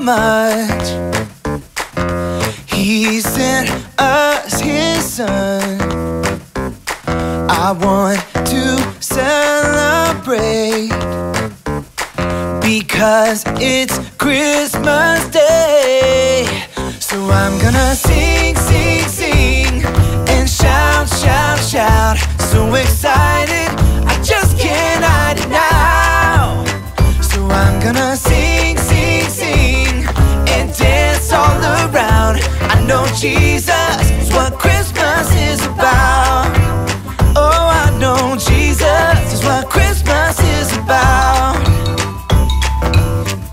much. He sent us His Son. I want to celebrate because it's Christmas Day. So I'm gonna sing, sing, sing, and shout, shout, shout. So excited,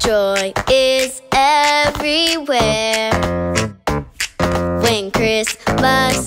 Joy is everywhere. When Christmas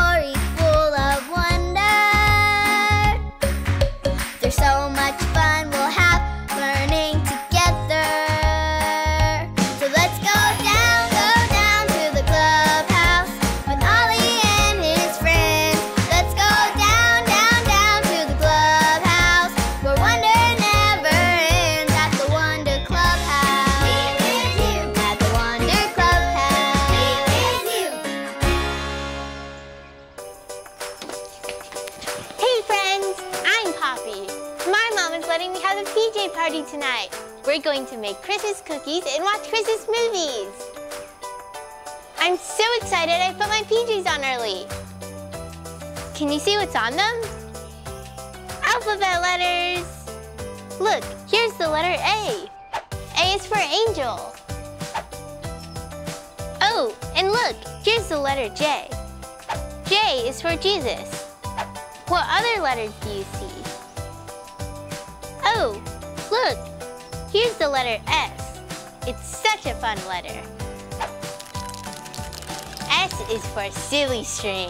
My mom is letting me have a PJ party tonight. We're going to make Christmas cookies and watch Christmas movies. I'm so excited I put my PJs on early. Can you see what's on them? Alphabet letters. Look, here's the letter A. A is for angel. Oh, and look, here's the letter J. J is for Jesus. What other letters do you see? Oh, look, here's the letter S. It's such a fun letter. S is for silly string.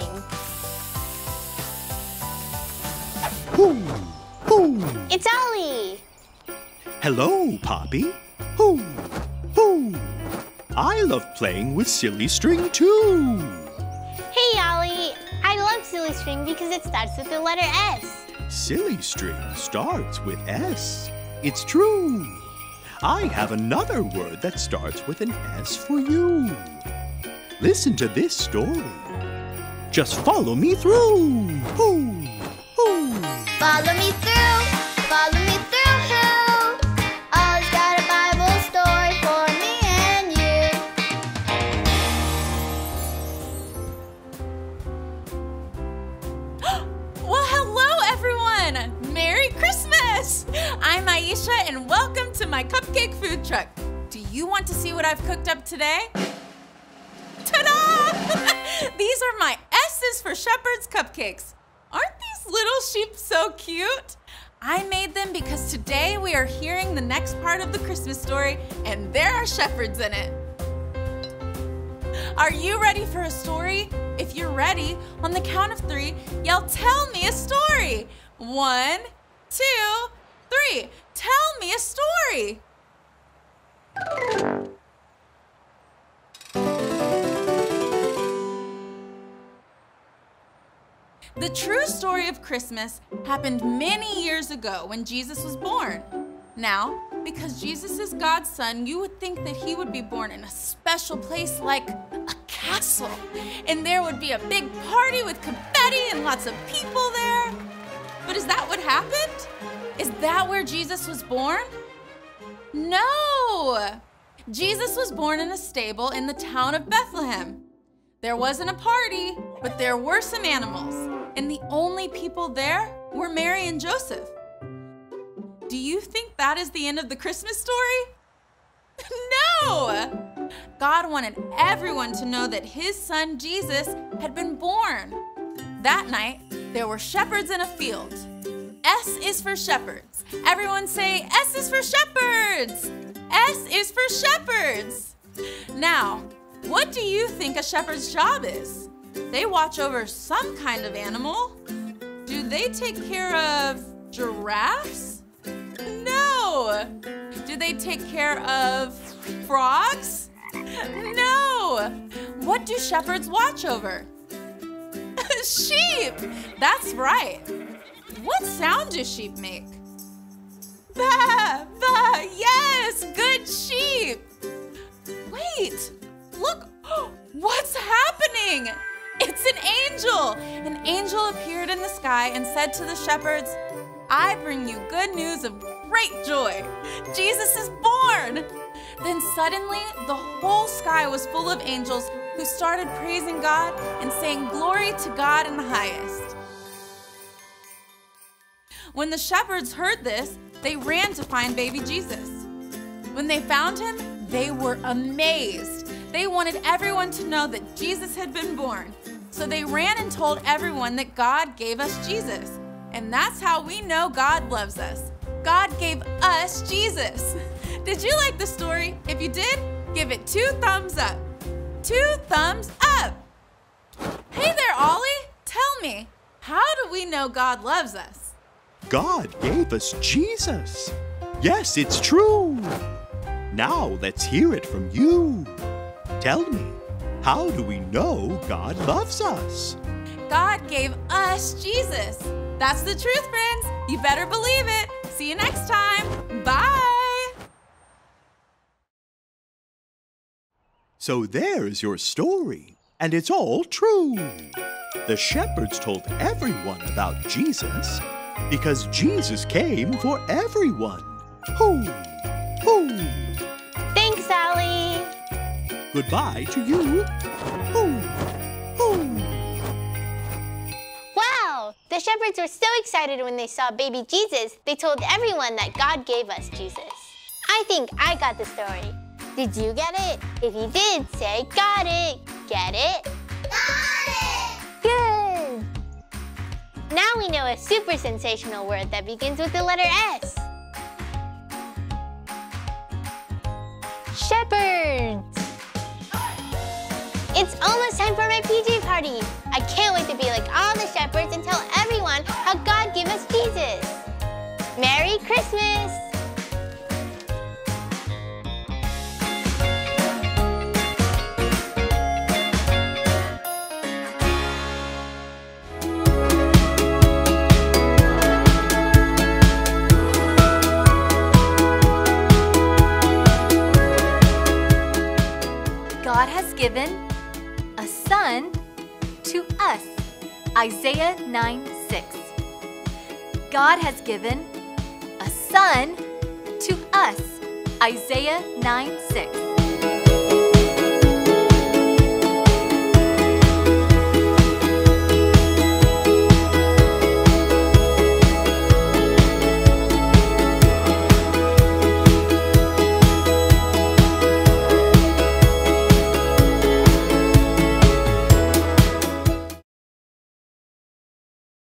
Hoo, hoo. It's Ollie. Hello, Poppy. Hoo, hoo. I love playing with silly string too. Hey, Ollie. I love silly string because it starts with the letter S. Silly string starts with S. It's true. I have another word that starts with an S for you. Listen to this story. Just follow me through. Follow me through, follow me through, Today? Ta-da! these are my S's for Shepherd's cupcakes. Aren't these little sheep so cute? I made them because today we are hearing the next part of the Christmas story and there are shepherds in it. Are you ready for a story? If you're ready, on the count of three, yell, Tell me a story. One, two, three. Tell me a story. The true story of Christmas happened many years ago when Jesus was born. Now, because Jesus is God's son, you would think that he would be born in a special place like a castle. And there would be a big party with confetti and lots of people there. But is that what happened? Is that where Jesus was born? No! Jesus was born in a stable in the town of Bethlehem. There wasn't a party, but there were some animals, and the only people there were Mary and Joseph. Do you think that is the end of the Christmas story? no! God wanted everyone to know that his son Jesus had been born. That night, there were shepherds in a field. S is for shepherds. Everyone say, S is for shepherds! S is for shepherds! Now, what do you think a shepherd's job is? They watch over some kind of animal. Do they take care of giraffes? No! Do they take care of frogs? No! What do shepherds watch over? sheep! That's right. What sound do sheep make? Ba, ba, yes, good sheep. Wait, look, what's happening? It's an angel. An angel appeared in the sky and said to the shepherds, I bring you good news of great joy. Jesus is born. Then suddenly, the whole sky was full of angels who started praising God and saying, Glory to God in the highest. When the shepherds heard this, they ran to find baby Jesus. When they found him, they were amazed. They wanted everyone to know that Jesus had been born. So they ran and told everyone that God gave us Jesus. And that's how we know God loves us. God gave us Jesus. Did you like the story? If you did, give it two thumbs up. Two thumbs up. Hey there, Ollie. Tell me, how do we know God loves us? God gave us Jesus. Yes, it's true. Now let's hear it from you. Tell me, how do we know God loves us? God gave us Jesus. That's the truth, friends. You better believe it. See you next time. Bye. So there's your story, and it's all true. The shepherds told everyone about Jesus because Jesus came for everyone. Hoo, Goodbye to you. Hoo, hoo. Wow! The shepherds were so excited when they saw baby Jesus, they told everyone that God gave us Jesus. I think I got the story. Did you get it? If you did, say got it. Get it? Got it! Good! Now we know a super sensational word that begins with the letter S. Shepherds! It's almost time for my PJ party. I can't wait to be like all the shepherds and tell everyone how God gave us Jesus. Merry Christmas! God has given son to us. Isaiah 9 6. God has given a son to us. Isaiah 9 6.